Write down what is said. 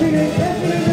Infinite, infinite.